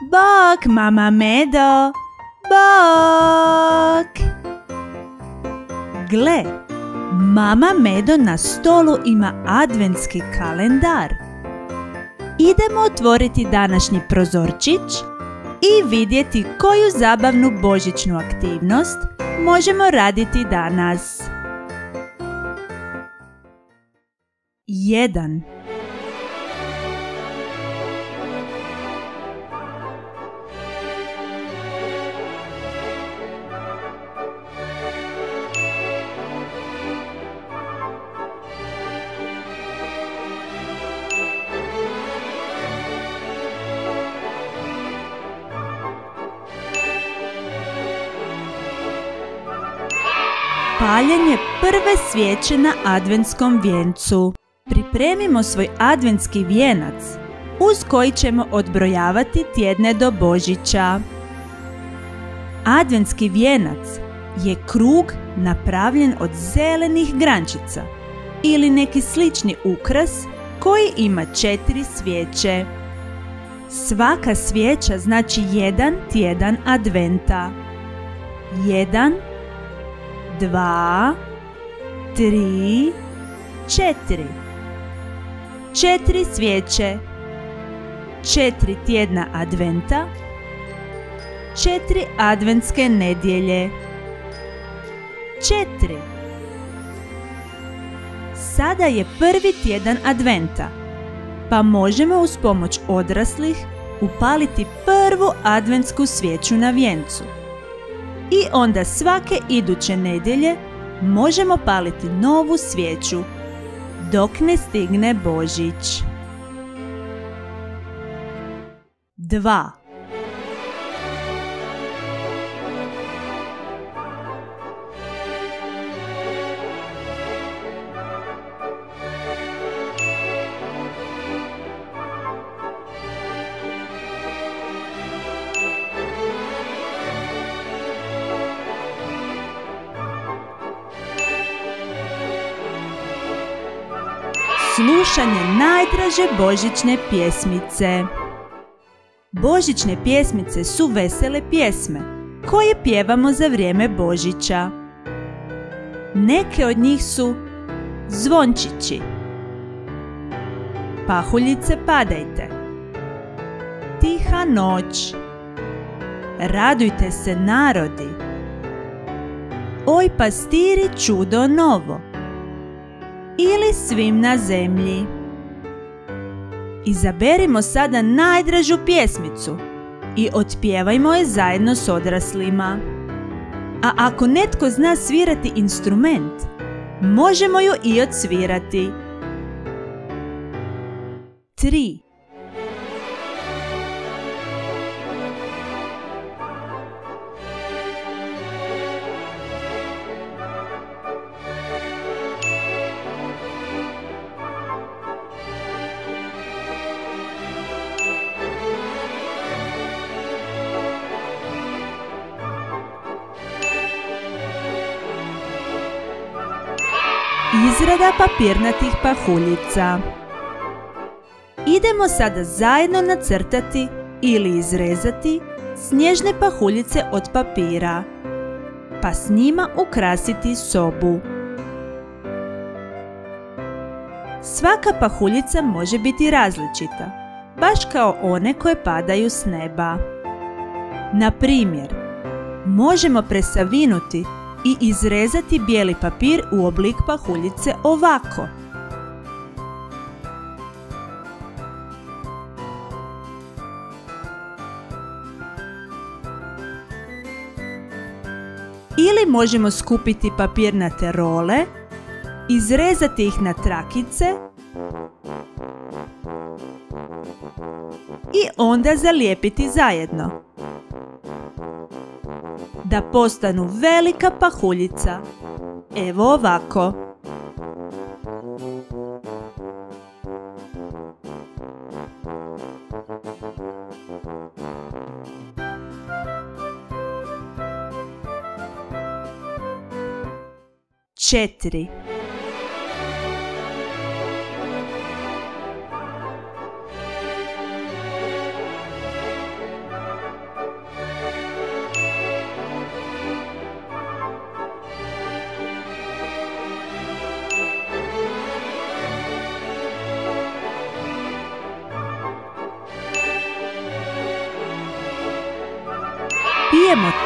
Bok, mama Medo! Bok! Gle, mama Medo na stolu ima adventski kalendar. Idemo otvoriti današnji prozorčić i vidjeti koju zabavnu božićnu aktivnost možemo raditi danas. 1. Paljenje prve svijeće na adventskom vijencu. Pripremimo svoj adventski vijenac uz koji ćemo odbrojavati tjedne do Božića. Adventski vijenac je krug napravljen od zelenih grančica ili neki slični ukras koji ima četiri svijeće. Svaka svijeća znači jedan tjedan adventa. Jedan, dva, tri, četiri. Četiri svijeće. Četiri tjedna adventa. Četiri adventske nedjelje. Četiri. Sada je prvi tjedan adventa, pa možemo uz pomoć odraslih upaliti prvu adventsku svijeću na vijencu. I onda svake iduće nedjelje možemo paliti novu svijeću dok ne stigne Božić. 2. Slušanje najdraže božićne pjesmice. Božićne pjesmice su vesele pjesme koje pjevamo za vrijeme Božića. Neke od njih su Zvončići, Pahuljice padajte, Tiha noć, Radujte se narodi, Oj pastiri čudo novo, ili svim na zemlji. Izaberimo sada najdražu pjesmicu i otpjevajmo je zajedno s odraslima. A ako netko zna svirati instrument, možemo ju i odsvirati. 3. papirnatih pahuljica Idemo sada zajedno nacrtati ili izrezati snježne pahuljice od papira, pa s njima ukrasiti sobu. Svaka pahuljica može biti različita, baš kao one koje padaju s neba. Na primjer, možemo presavinuti i izrezati bijeli papir u oblik pahuljice ovako. Ili možemo skupiti papirnate role, izrezati ih na trakice i onda zalijepiti zajedno da postanu velika pahuljica. Evo ovako. Četiri.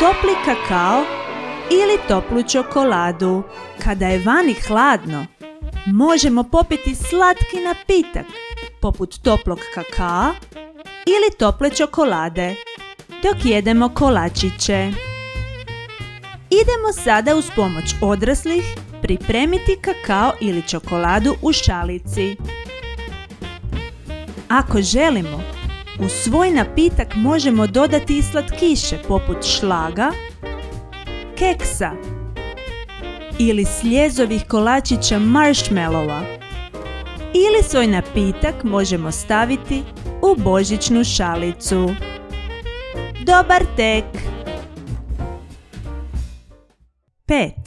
Topli kakao ili toplu čokoladu. Kada je vani hladno, možemo popiti slatki napitak poput toplog kakaa ili tople čokolade dok jedemo kolačiće. Idemo sada uz pomoć odraslih pripremiti kakao ili čokoladu u šalici. Ako želimo, u svoj napitak možemo dodati i slatkiše poput šlaga, keksa ili sljezovih kolačića marshmallowa. Ili svoj napitak možemo staviti u božićnu šalicu. Dobar tek! 5.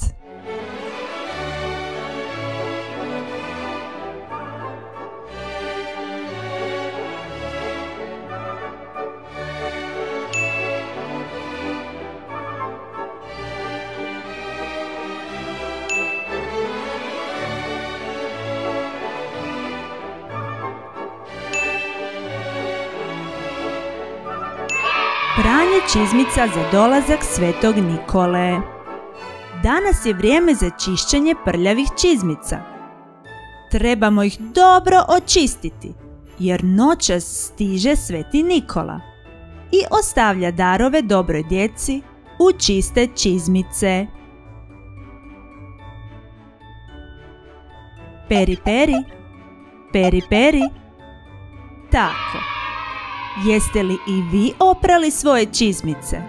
čizmica za dolazak svetog Nikole. Danas je vrijeme za čišćenje prljavih čizmica. Trebamo ih dobro očistiti, jer noćas stiže sveti Nikola i ostavlja darove dobroj djeci u čiste čizmice. Peri peri, peri peri, tako. Jeste li i vi oprali svoje čizmice?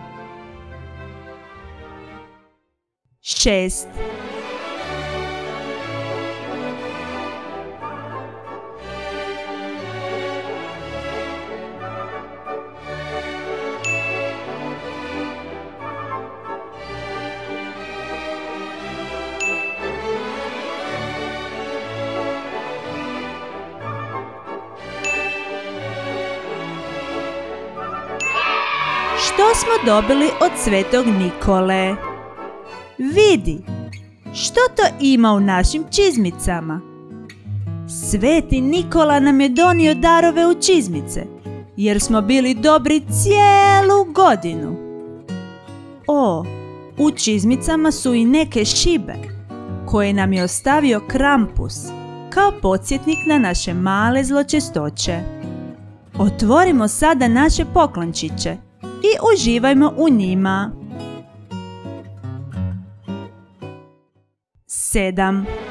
6 dobili od svetog Nikole? Vidi, što to ima u našim čizmicama? Sveti Nikola nam je donio darove u čizmice, jer smo bili dobri cijelu godinu. O, u čizmicama su i neke šibe, koje nam je ostavio Krampus, kao podsjetnik na naše male zločestoće. Otvorimo sada naše poklončiće i uživajmo u njima. 7.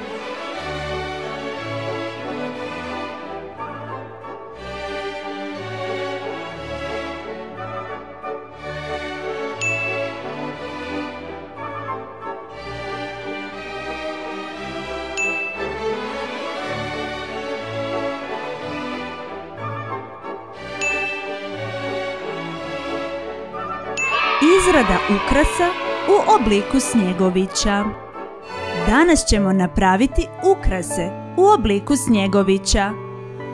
ukrasa u obliku snjegovića. Danas ćemo napraviti ukrase u obliku snjegovića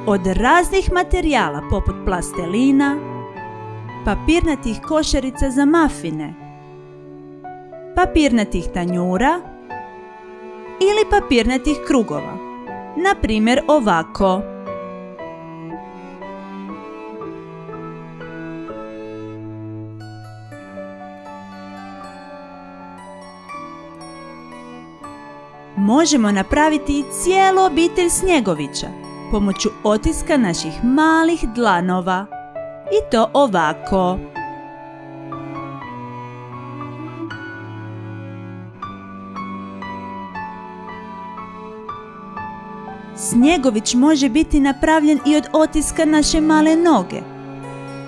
od raznih materijala poput plastelina, papirnatih košarica za mafine, papirnatih tanjura ili papirnatih krugova. Na primjer ovako. Možemo napraviti i cijelu obitelj snjegovića pomoću otiska naših malih dlanova. I to ovako. Snjegović može biti napravljen i od otiska naše male noge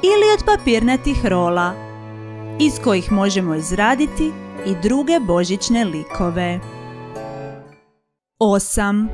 ili od papirnatih rola, iz kojih možemo izraditi i druge božićne likove osam.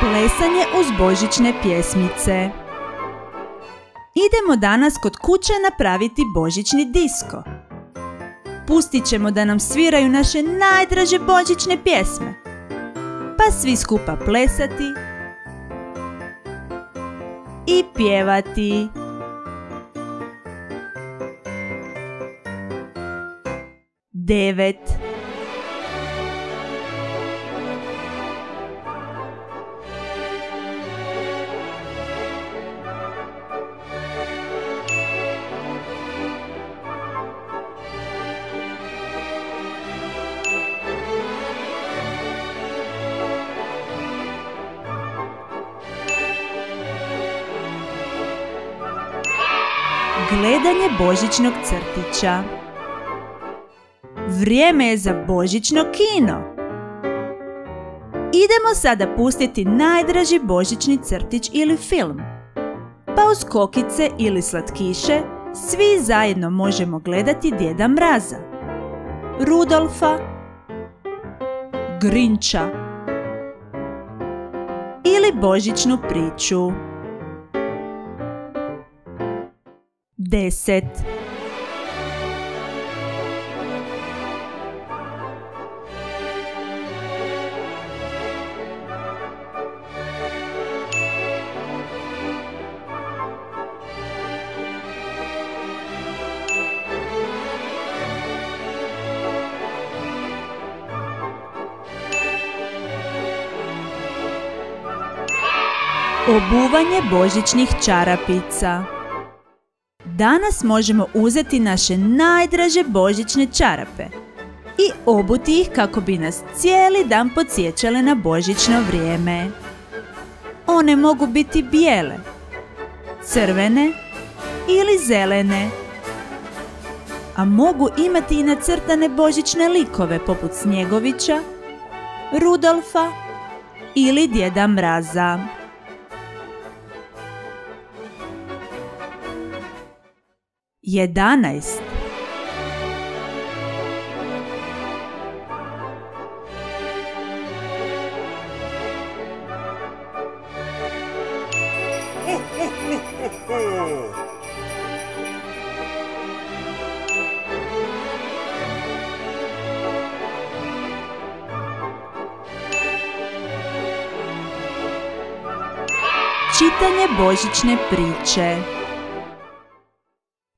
Plesanje uz božićne pjesmice Idemo danas kod kuće napraviti božićni disko. Pustit ćemo da nam sviraju naše najdraže božićne pjesme. pa svi skupa plesati i pjevati. Devet. Gledanje božićnog crtića Vrijeme je za božićno kino. Idemo sada pustiti najdraži božićni crtić ili film. Pa uz kokice ili slatkiše svi zajedno možemo gledati Djeda Mraza, Rudolfa, Grinča ili božićnu priču. 10 Obuvanje božićnih čarapica Danas možemo uzeti naše najdraže božićne čarape i obuti ih kako bi nas cijeli dan podsjećale na božićno vrijeme. One mogu biti bijele, crvene ili zelene, a mogu imati i nacrtane božićne likove poput Snjegovića, Rudolfa ili Djeda Mraza. 11 Čitanje božićne priče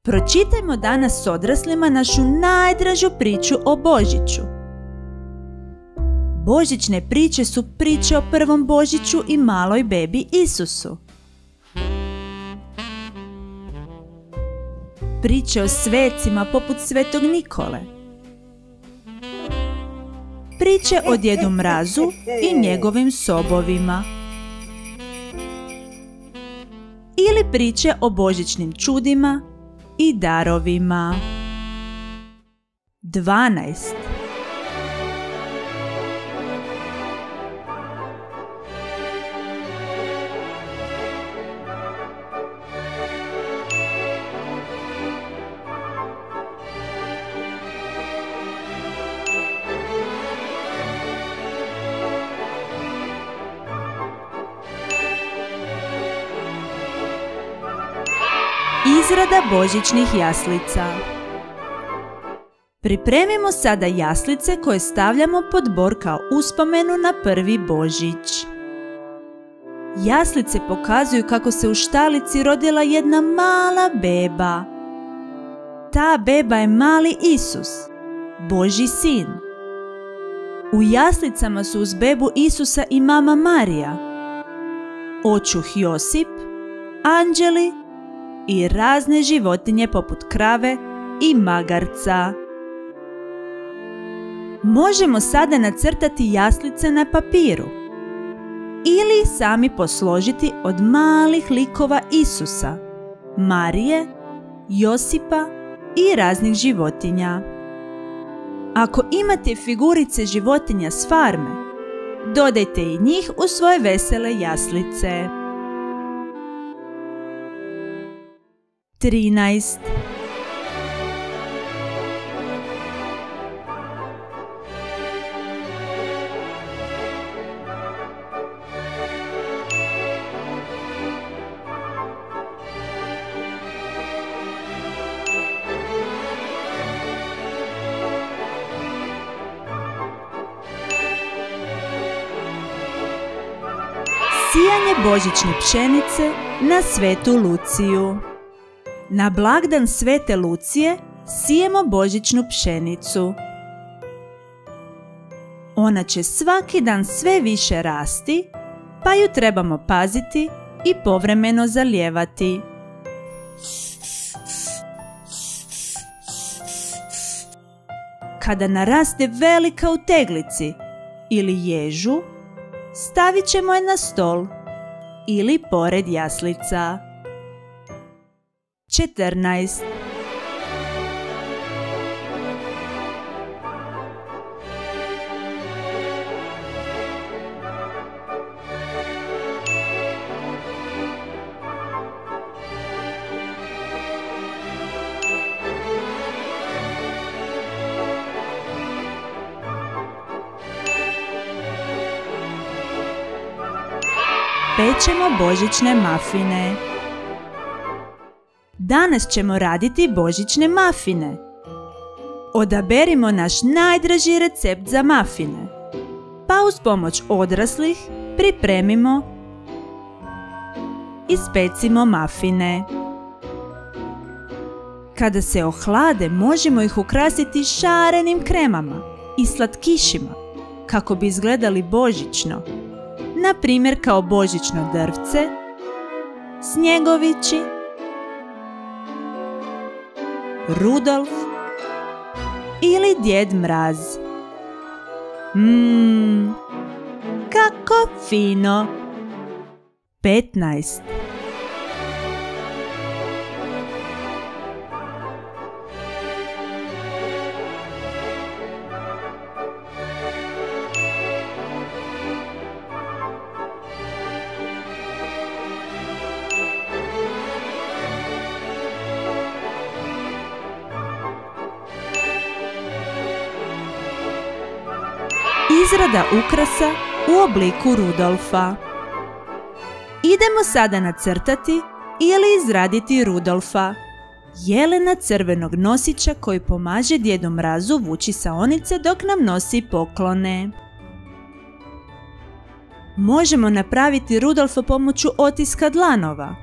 Pročitajmo danas s odraslima našu najdražu priču o Božiću. Božićne priče su priče o prvom Božiću i maloj bebi Isusu. Priče o svecima poput Svetog Nikole. Priče o djedu Mrazu i njegovim sobovima. Ili priče o božićnim čudima i darovima. 12. Izrada božićnih jaslica Pripremimo sada jaslice koje stavljamo pod bor kao uspomenu na prvi Božić. Jaslice pokazuju kako se u štalici rodila jedna mala beba. Ta beba je mali Isus, Boži sin. U jaslicama su uz bebu Isusa i mama Marija, očuh Josip, anđeli i razne životinje poput krave i magarca. Možemo sada nacrtati jaslice na papiru ili sami posložiti od malih likova Isusa, Marije, Josipa i raznih životinja. Ako imate figurice životinja s farme, dodajte i njih u svoje vesele jaslice. 13 14 Sijanje božićne pšenice na svetu Luciju Na blagdan svete Lucije sijemo božićnu pšenicu. Ona će svaki dan sve više rasti, pa ju trebamo paziti i povremeno zalijevati. Kada naraste velika u teglici ili ježu, stavit ćemo je na stol ili pored jaslica. 14. Pečemo božićne mafine. Danas ćemo raditi božićne mafine. Odaberimo naš najdraži recept za mafine. Pa uz pomoć odraslih pripremimo i specimo mafine. Kada se ohlade možemo ih ukrasiti šarenim kremama i slatkišima kako bi izgledali božićno na primjer kao božićno drvce, snjegovići, Rudolf ili Djed Mraz. Mmm, kako fino! 15. Izrada ukrasa u obliku Rudolfa. Idemo sada nacrtati ili izraditi Rudolfa. Jelena crvenog nosića koji pomaže djedu mrazu vući saonice dok nam nosi poklone. Možemo napraviti Rudolfa pomoću otiska dlanova.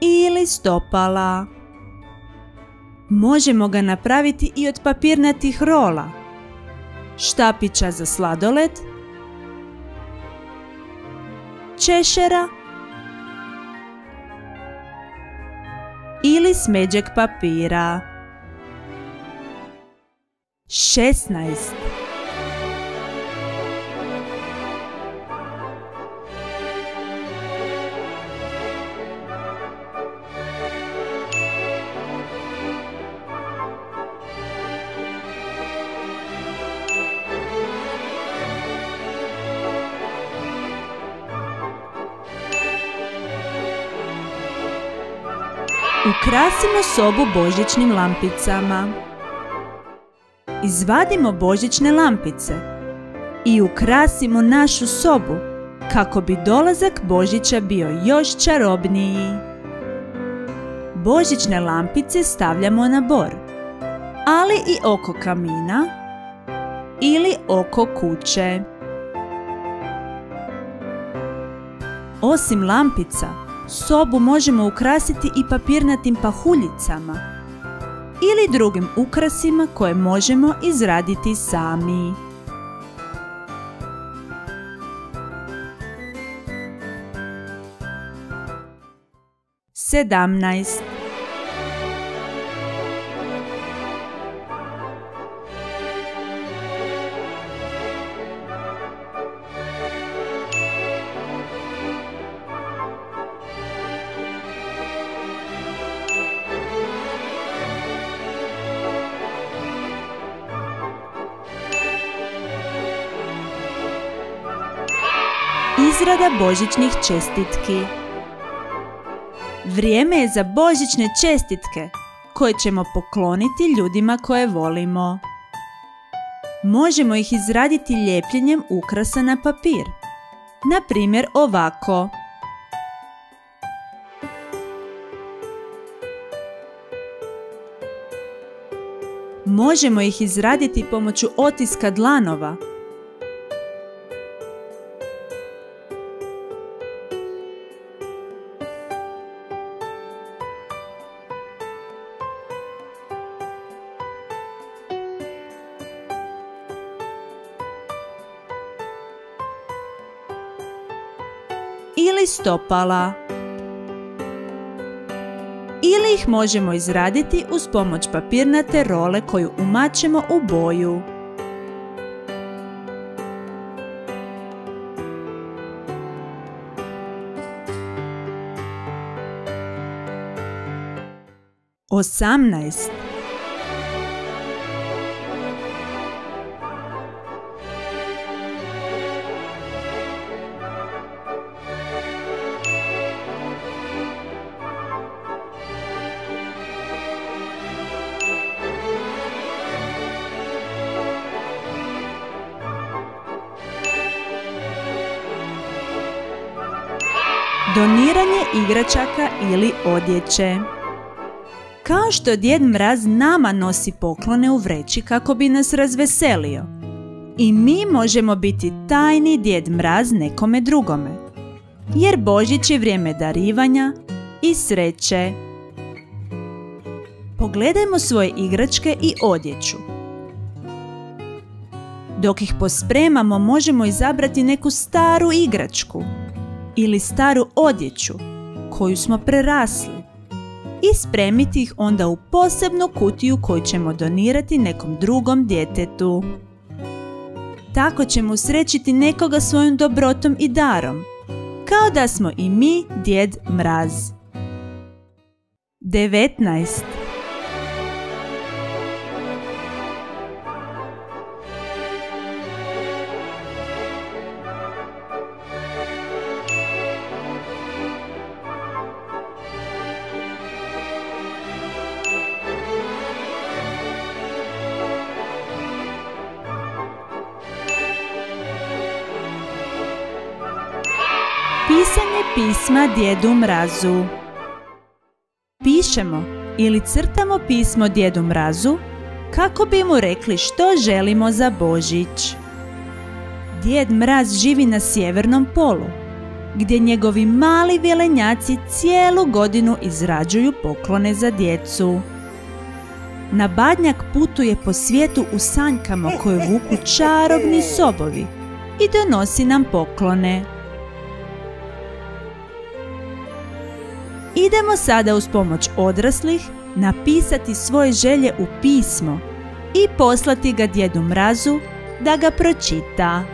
Ili stopala. Možemo ga napraviti i od papirnatih rola, štapića za sladoled, češera ili smeđeg papira. 16. Ukrasimo sobu božićnim lampicama. Izvadimo božićne lampice i ukrasimo našu sobu kako bi dolazak Božića bio još čarobniji. Božićne lampice stavljamo na bor, ali i oko kamina ili oko kuće. Osim lampica, Sobu možemo ukrasiti i papirnatim pahuljicama ili drugim ukrasima koje možemo izraditi sami. Sedamnaest Izrada božićnih čestitki Vrijeme je za božićne čestitke koje ćemo pokloniti ljudima koje volimo. Možemo ih izraditi ljepljenjem ukrasa na papir. Na primjer ovako. Možemo ih izraditi pomoću otiska dlanova ili stopala. Ili ih možemo izraditi uz pomoć papirnate role koju umačemo u boju. Osamnaest Doniranje igračaka ili odjeće Kao što Djed Mraz nama nosi poklone u vreći kako bi nas razveselio, i mi možemo biti tajni Djed Mraz nekome drugome, jer Božić je vrijeme darivanja i sreće. Pogledajmo svoje igračke i odjeću. Dok ih pospremamo možemo izabrati neku staru igračku ili staru odjeću koju smo prerasli i spremiti ih onda u posebnu kutiju koju ćemo donirati nekom drugom djetetu. Tako ćemo srećiti nekoga svojom dobrotom i darom, kao da smo i mi djed mraz. 19. pisma djedu mrazu Pišemo ili crtamo pismo djedu mrazu kako bi mu rekli što želimo za Božić. Djed mraz živi na sjevernom polu, gdje njegovi mali vjelenjaci cijelu godinu izrađuju poklone za djecu. Na badnjak putuje po svijetu u sanjkama koje vuku čarobni sobovi i donosi nam poklone. Idemo sada uz pomoć odraslih napisati svoje želje u pismo i poslati ga djedu mrazu da ga pročita.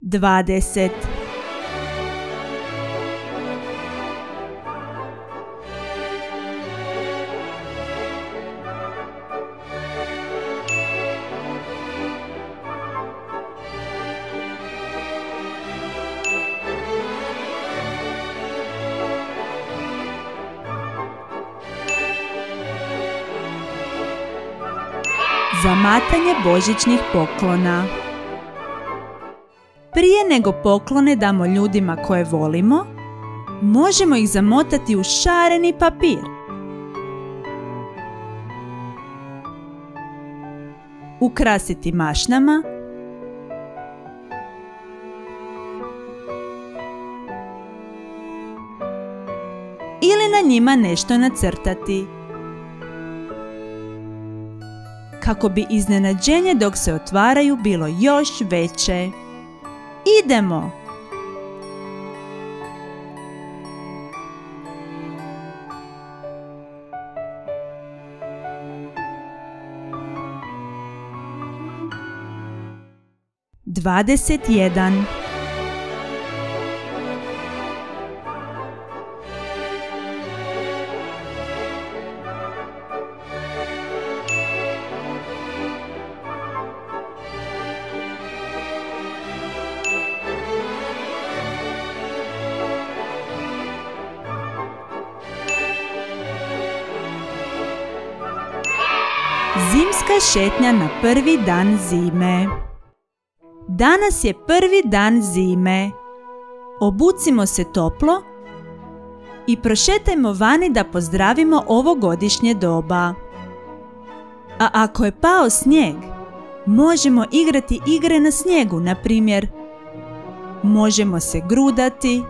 Dvadeset Zamatanje božićnih poklona Prije nego poklone damo ljudima koje volimo, možemo ih zamotati u šareni papir. Ukrasiti mašnama ili na njima nešto nacrtati. Kako bi iznenađenje dok se otvaraju bilo još veće. Idemo! Dvadeset jedan šetnja na prvi dan zime. Danas je prvi dan zime. Obucimo se toplo i prošetajmo vani da pozdravimo ovogodišnje doba. A ako je pao snijeg, možemo igrati igre na snijegu, na primjer. Možemo se grudati,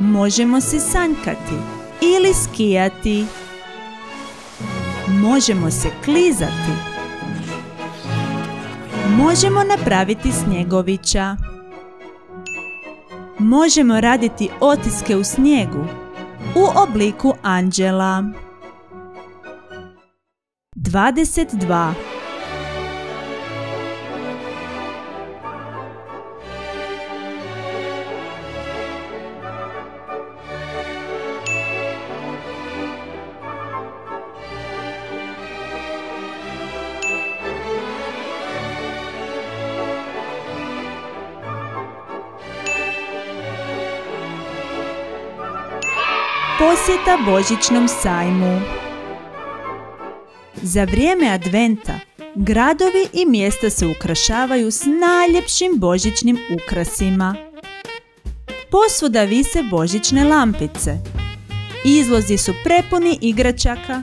možemo se sanjkati ili skijati. Možemo se klizati. Možemo napraviti snjegovića. Možemo raditi otiske u snijegu u obliku anđela. 22. Posjeta Božićnom sajmu Za vrijeme adventa gradovi i mjesta se ukrašavaju s najljepšim božićnim ukrasima. Posvuda vise božićne lampice. Izlozi su prepuni igračaka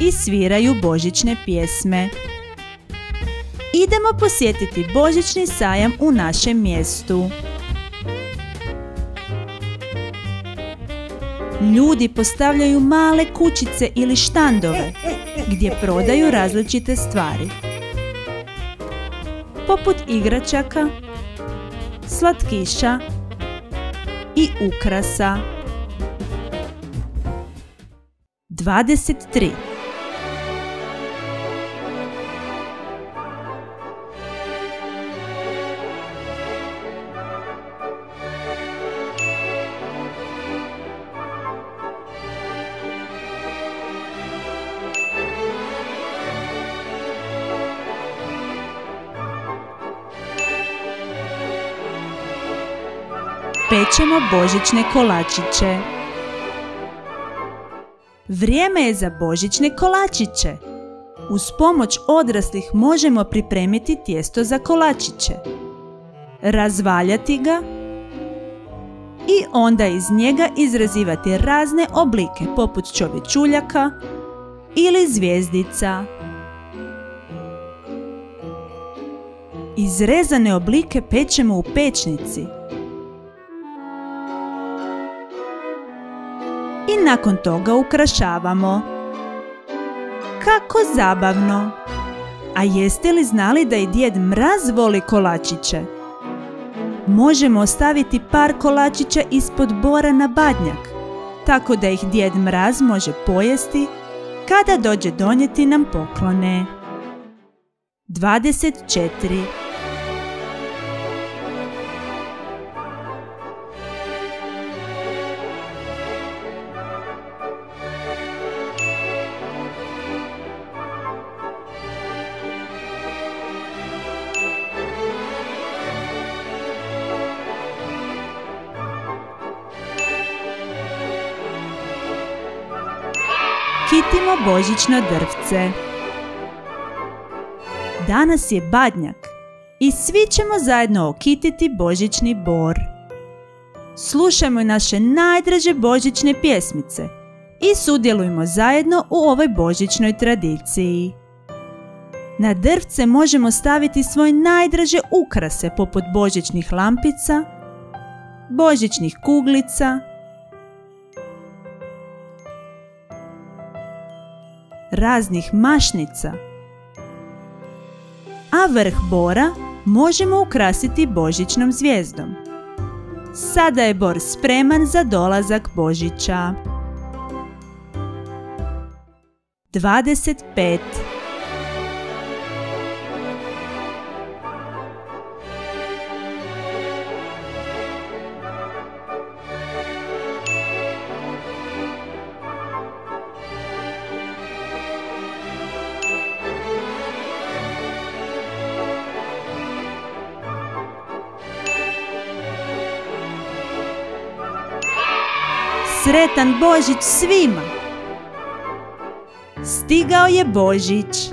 i sviraju božićne pjesme. Idemo posjetiti božićni sajam u našem mjestu. Ljudi postavljaju male kućice ili štandove gdje prodaju različite stvari. Poput igračaka, slatkiša i ukrasa. 23. Pečemo božićne kolačiće. Vrijeme je za božićne kolačiće. Uz pomoć odraslih možemo pripremiti tijesto za kolačiće. Razvaljati ga i onda iz njega izrazivati razne oblike poput čovječuljaka ili zvijezdica. Izrezane oblike pečemo u pečnici. Nakon toga ukrašavamo. Kako zabavno! A jeste li znali da i djed mraz voli kolačiće? Možemo ostaviti par kolačića ispod bora na badnjak, tako da ih djed mraz može pojesti kada dođe donijeti nam poklone. 24. božićno drvce. Danas je badnjak i svi ćemo zajedno okititi božićni bor. Slušajmo naše najdraže božićne pjesmice i sudjelujmo zajedno u ovoj božićnoj tradiciji. Na drvce možemo staviti svoje najdraže ukrase poput božićnih lampica, božićnih kuglica, raznih mašnica. A vrh bora možemo ukrasiti božićnom zvijezdom. Sada je bor spreman za dolazak Božića. 25 Sretan Božić svima! Stigao je Božić.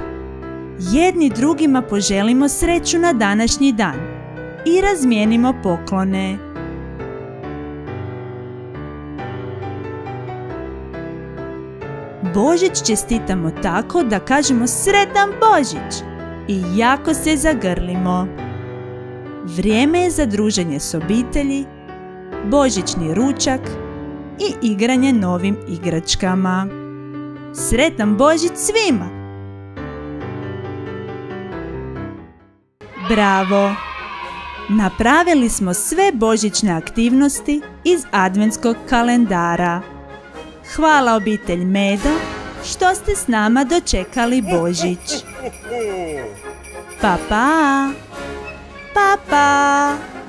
Jedni drugima poželimo sreću na današnji dan i razmijenimo poklone. Božić čestitamo tako da kažemo sretan Božić i jako se zagrlimo. Vrijeme je za druženje s obitelji, božićni ručak i igranje novim igračkama. Sretan Božić svima! Bravo! Napravili smo sve božićne aktivnosti iz adventskog kalendara. Hvala obitelj Meda što ste s nama dočekali Božić. Pa pa! Pa pa!